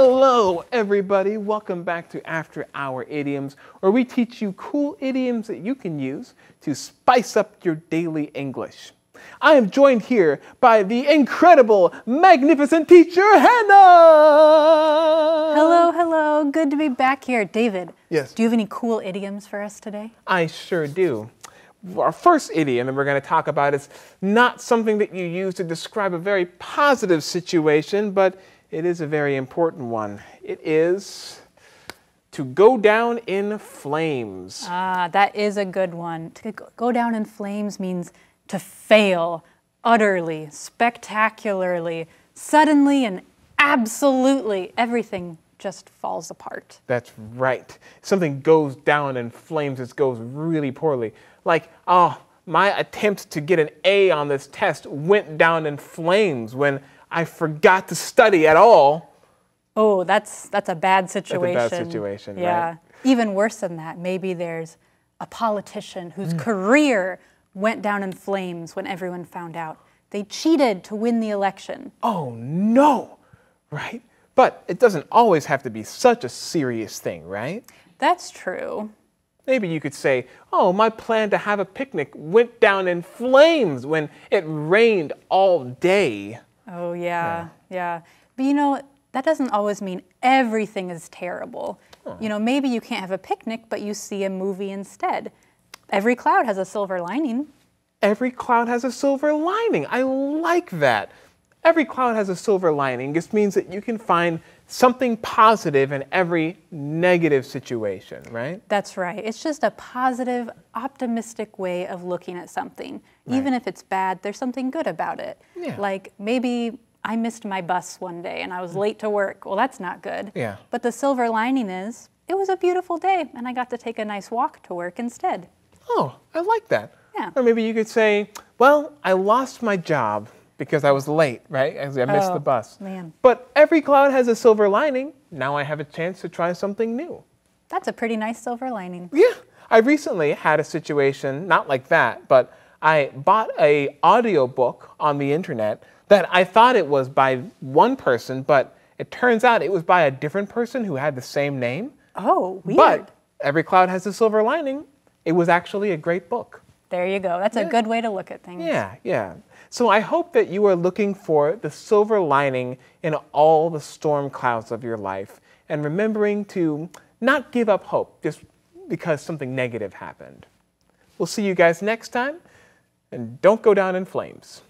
Hello, everybody. Welcome back to After Hour Idioms, where we teach you cool idioms that you can use to spice up your daily English. I am joined here by the incredible, magnificent teacher, Hannah! Hello, hello. Good to be back here. David. Yes. Do you have any cool idioms for us today? I sure do. Our first idiom that we're going to talk about is not something that you use to describe a very positive situation, but it is a very important one. It is to go down in flames. Ah, that is a good one. To go down in flames means to fail utterly, spectacularly, suddenly, and absolutely. Everything just falls apart. That's right. Something goes down in flames, it goes really poorly. Like, oh, my attempt to get an A on this test went down in flames when I forgot to study at all. Oh, that's that's a bad situation. That's a bad situation, yeah. right? Even worse than that, maybe there's a politician whose mm. career went down in flames when everyone found out. They cheated to win the election. Oh no, right? But it doesn't always have to be such a serious thing, right? That's true. Maybe you could say, oh, my plan to have a picnic went down in flames when it rained all day. Oh, yeah, yeah. yeah. But you know, that doesn't always mean everything is terrible. You know, maybe you can't have a picnic, but you see a movie instead. Every cloud has a silver lining. Every cloud has a silver lining. I like that. Every cloud has a silver lining. This means that you can find something positive in every negative situation, right? That's right. It's just a positive, optimistic way of looking at something. Right. Even if it's bad, there's something good about it. Yeah. Like maybe I missed my bus one day and I was late to work. Well, that's not good. Yeah. But the silver lining is it was a beautiful day and I got to take a nice walk to work instead. Oh, I like that. Yeah. Or maybe you could say, well, I lost my job because I was late, right? I missed oh, the bus. Man. But every cloud has a silver lining. Now I have a chance to try something new. That's a pretty nice silver lining. Yeah. I recently had a situation, not like that, but I bought a audiobook on the internet that I thought it was by one person, but it turns out it was by a different person who had the same name. Oh, weird. But every cloud has a silver lining. It was actually a great book. There you go. That's yeah. a good way to look at things. Yeah, yeah. So I hope that you are looking for the silver lining in all the storm clouds of your life and remembering to not give up hope just because something negative happened. We'll see you guys next time, and don't go down in flames.